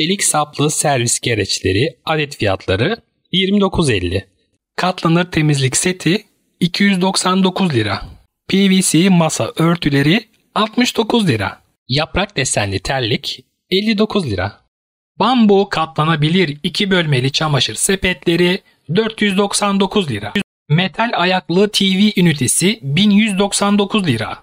Çelik saplı servis gereçleri adet fiyatları 29.50. Katlanır temizlik seti 299 lira. PVC masa örtüleri 69 lira. Yaprak desenli terlik 59 lira. Bambu katlanabilir iki bölmeli çamaşır sepetleri 499 lira. Metal ayaklı TV ünitesi 1199 lira.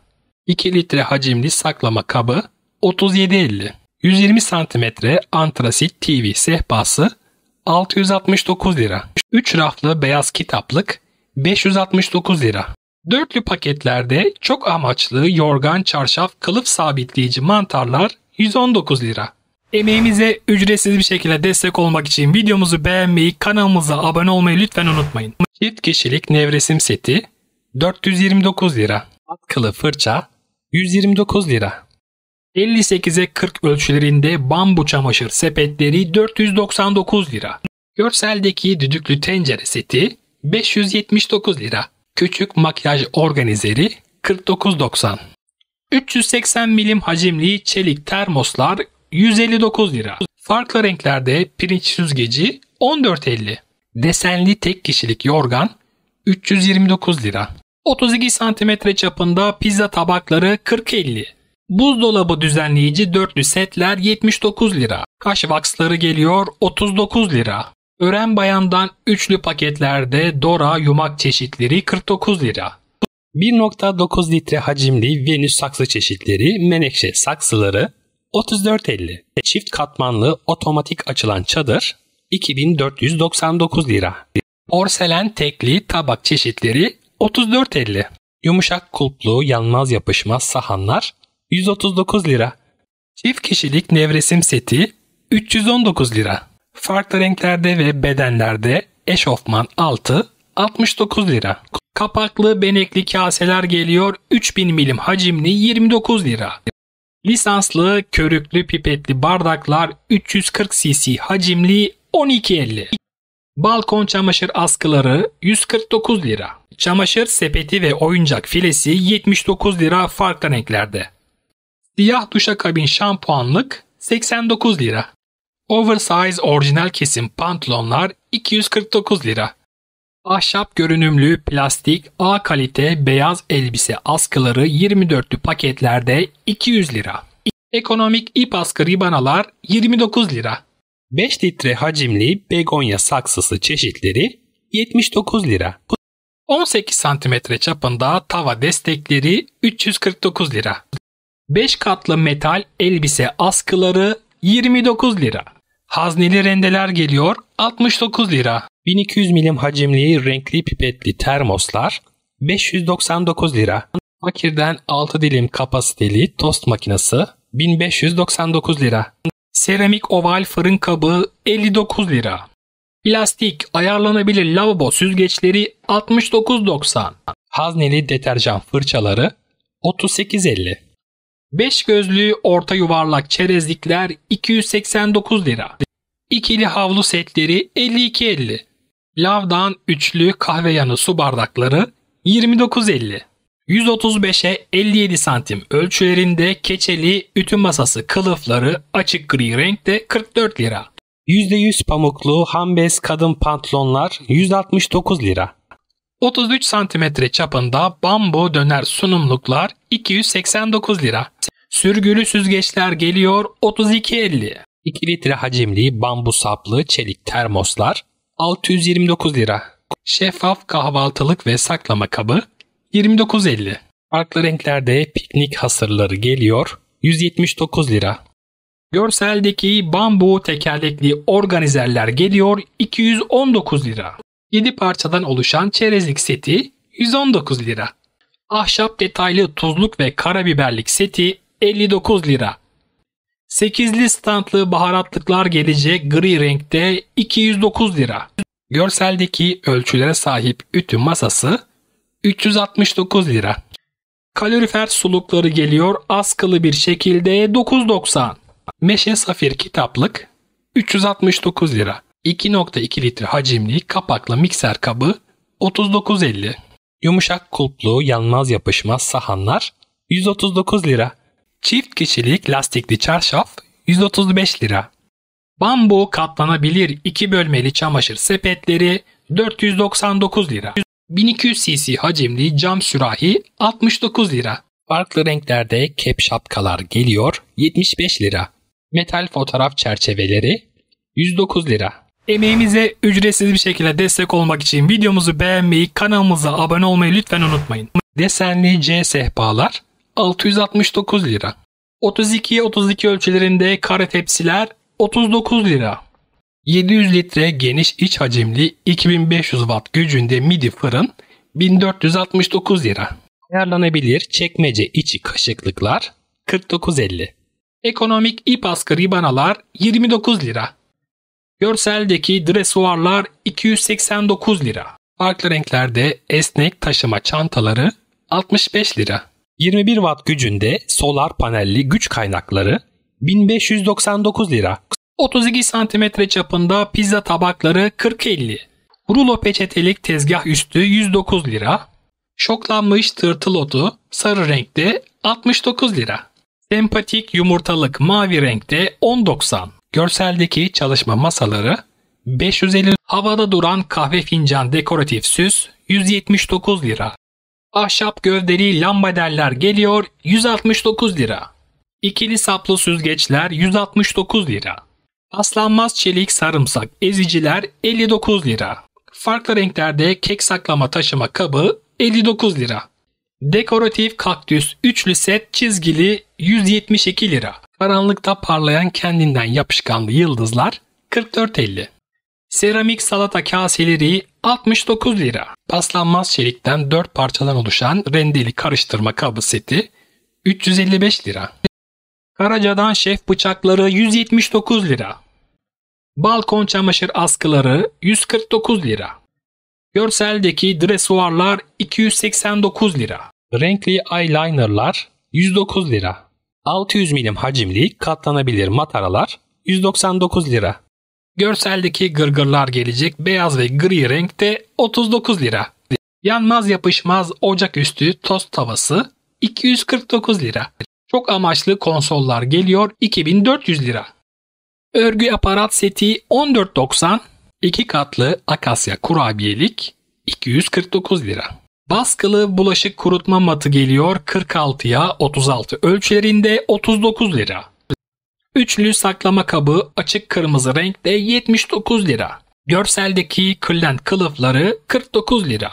2 litre hacimli saklama kabı 37.50. 120 santimetre antrasit TV sehpası 669 lira. 3 raflı beyaz kitaplık 569 lira. Dörtlü paketlerde çok amaçlı yorgan, çarşaf, kılıf sabitleyici mantarlar 119 lira. Emeğimize ücretsiz bir şekilde destek olmak için videomuzu beğenmeyi, kanalımıza abone olmayı lütfen unutmayın. Çift kişilik nevresim seti 429 lira. Atkılı fırça 129 lira. 58'e 40 ölçülerinde bambu çamaşır sepetleri 499 lira. Görseldeki düdüklü tencere seti 579 lira. Küçük makyaj organizeri 49.90. 380 milim hacimli çelik termoslar 159 lira. Farklı renklerde pirinç süzgeci 14.50. Desenli tek kişilik yorgan 329 lira. 32 santimetre çapında pizza tabakları 40.50. Buzdolabı düzenleyici dörtlü setler 79 lira. Kaş vaksları geliyor 39 lira. Ören bayandan üçlü paketlerde Dora yumak çeşitleri 49 lira. 1.9 litre hacimli Venüs saksı çeşitleri menekşe saksıları 34.50. Çift katmanlı otomatik açılan çadır 2499 lira. Porselen tekli tabak çeşitleri 34.50. Yumuşak kulplu yanmaz yapışmaz sahanlar 139 lira. Çift kişilik nevresim seti 319 lira. Farklı renklerde ve bedenlerde eşofman altı 69 lira. Kapaklı benekli kaseler geliyor 3000 milim hacimli 29 lira. Lisanslı körüklü pipetli bardaklar 340 cc hacimli 12.50. Balkon çamaşır askıları 149 lira. Çamaşır sepeti ve oyuncak filesi 79 lira farklı renklerde. Siyah duşakabin şampuanlık 89 lira. Oversize orijinal kesim pantolonlar 249 lira. Ahşap görünümlü plastik A kalite beyaz elbise askıları 24'lü paketlerde 200 lira. Ekonomik ip askı ribanalar 29 lira. 5 litre hacimli begonya saksısı çeşitleri 79 lira. 18 santimetre çapında tava destekleri 349 lira. 5 katlı metal elbise askıları 29 lira. Hazneli rendeler geliyor 69 lira. 1200 milim hacimli renkli pipetli termoslar 599 lira. Fakirden 6 dilim kapasiteli tost makinesi 1599 lira. Seramik oval fırın kabı 59 lira. Plastik ayarlanabilir lavabo süzgeçleri 69.90. Hazneli deterjan fırçaları 38.50. 5 gözlü orta yuvarlak çerezlikler 289 lira. İkili havlu setleri 52.50. Lavdan üçlü kahve yanı su bardakları 29.50. 135'e 57 santim ölçülerinde keçeli ütü masası kılıfları açık gri renkte 44 lira. %100 pamuklu hambez kadın pantolonlar 169 lira. 33 santimetre çapında bambu döner sunumluklar 289 lira. Sürgülü süzgeçler geliyor 32.50. 2 litre hacimli bambu saplı çelik termoslar 629 lira. Şeffaf kahvaltılık ve saklama kabı 29.50. Farklı renklerde piknik hasırları geliyor 179 lira. Görseldeki bambu tekerlekli organizerler geliyor 219 lira. 7 parçadan oluşan çerezlik seti 119 lira. Ahşap detaylı tuzluk ve karabiberlik seti 59 lira. 8'li standlı baharatlıklar gelecek gri renkte 209 lira. Görseldeki ölçülere sahip ütü masası 369 lira. Kalorifer sulukları geliyor askılı bir şekilde 9.90. Meşe safir kitaplık 369 lira. 2.2 litre hacimli kapaklı mikser kabı 39.50. Yumuşak kulplu yanmaz yapışmaz sahanlar 139 lira. Çift kişilik lastikli çarşaf 135 lira. Bambu katlanabilir 2 bölmeli çamaşır sepetleri 499 lira. 1200 cc hacimli cam sürahi 69 lira. Farklı renklerde kep şapkalar geliyor 75 lira. Metal fotoğraf çerçeveleri 109 lira. Emeğimize ücretsiz bir şekilde destek olmak için videomuzu beğenmeyi, kanalımıza abone olmayı lütfen unutmayın. Desenli C sehpalar 669 lira. 32'ye 32 ölçülerinde kare tepsiler 39 lira. 700 litre geniş iç hacimli 2500 watt gücünde midi fırın 1469 lira. Ayarlanabilir çekmece içi kaşıklıklar 49.50. Ekonomik ip askı ribanalar 29 lira. Görseldeki dresuarlar 289 lira. Farklı renklerde esnek taşıma çantaları 65 lira. 21 watt gücünde solar panelli güç kaynakları 1599 lira. 32 santimetre çapında pizza tabakları 40-50. Rulo peçetelik tezgah üstü 109 lira. Şoklanmış tırtıl otu sarı renkte 69 lira. Sempatik yumurtalık mavi renkte 10.90. Görseldeki çalışma masaları 550 havada duran kahve fincan dekoratif süs 179 lira. Ahşap gövdeli lambaderler geliyor 169 lira. İkili saplı süzgeçler 169 lira. Aslanmaz çelik sarımsak eziciler 59 lira. Farklı renklerde kek saklama taşıma kabı 59 lira. Dekoratif kaktüs üçlü set çizgili 172 lira. Karanlıkta parlayan kendinden yapışkanlı yıldızlar 44.50. Seramik salata kaseleri 69 lira. Paslanmaz çelikten 4 parçadan oluşan rendeli karıştırma kabı seti 355 lira. Karaca'dan şef bıçakları 179 lira. Balkon çamaşır askıları 149 lira. Görseldeki dresuarlar 289 lira. Renkli eyelinerlar 109 lira. 600 milim hacimli katlanabilir mataralar 199 lira. Görseldeki gırgırlar gelecek beyaz ve gri renkte 39 lira. Yanmaz yapışmaz ocaküstü tost tavası 249 lira. Çok amaçlı konsollar geliyor 2400 lira. Örgü aparat seti 14.90, 2 katlı akasya kurabiyelik 249 lira. Baskılı bulaşık kurutma matı geliyor 46'ya 36 ölçülerinde 39 lira. Üçlü saklama kabı açık kırmızı renkte 79 lira. Görseldeki kırlent kılıfları 49 lira.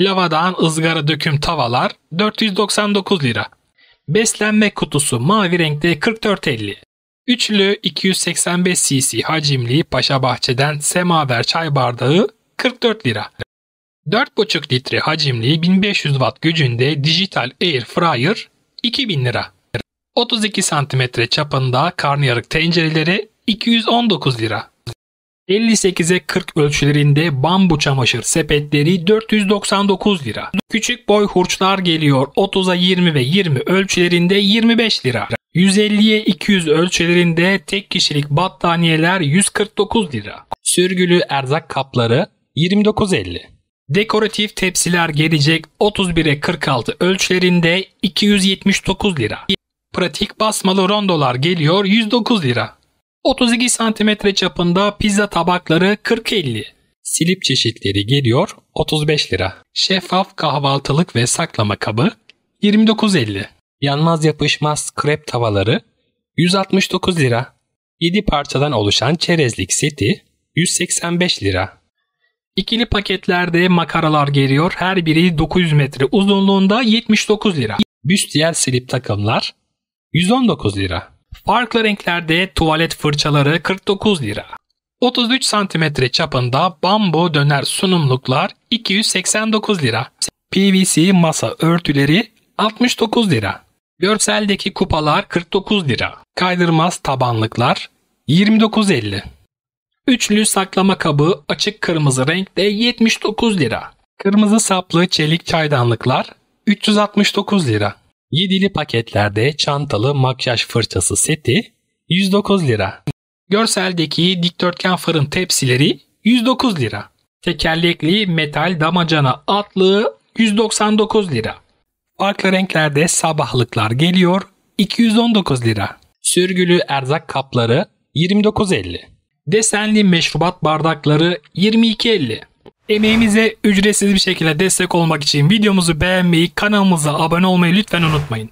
Lavadan ızgara döküm tavalar 499 lira. Beslenme kutusu mavi renkte 44.50. Üçlü 285 cc hacimli Paşa Bahçe'den semaver çay bardağı 44 lira. 4,5 litre hacimli 1500 watt gücünde dijital air fryer 2000 lira. 32 cm çapında karnıyarık tencereleri 219 lira. 58'e 40 ölçülerinde bambu çamaşır sepetleri 499 lira. Küçük boy hurçlar geliyor 30'a 20 ve 20 ölçülerinde 25 lira. 150'ye 200 ölçülerinde tek kişilik battaniyeler 149 lira. Sürgülü erzak kapları 29.50. Dekoratif tepsiler gelecek 31'e 46 ölçülerinde 279 lira. Pratik basmalı rondolar geliyor 109 lira. 32 cm çapında pizza tabakları 40-50. Silip çeşitleri geliyor 35 lira. Şeffaf kahvaltılık ve saklama kabı 29.50. Yanmaz yapışmaz krep tavaları 169 lira. 7 parçadan oluşan çerezlik seti 185 lira. İkili paketlerde makaralar geliyor. Her biri 900 metre uzunluğunda 79 lira. Büstiyer silip takımlar 119 lira. Farklı renklerde tuvalet fırçaları 49 lira. 33 cm çapında bambu döner sunumluklar 289 lira. PVC masa örtüleri 69 lira. Görseldeki kupalar 49 lira. Kaydırmaz tabanlıklar 29.50. Üçlü saklama kabı açık kırmızı renkte 79 lira. Kırmızı saplı çelik çaydanlıklar 369 lira. Yedili paketlerde çantalı makyaj fırçası seti 109 lira. Görseldeki dikdörtgen fırın tepsileri 109 lira. Tekerlekli metal damacana atlığı 199 lira. Farklı renklerde sabahlıklar geliyor 219 lira. Sürgülü erzak kapları 29.50. Desenli meşrubat bardakları 22.50. Emeğimize ücretsiz bir şekilde destek olmak için videomuzu beğenmeyi, kanalımıza abone olmayı lütfen unutmayın.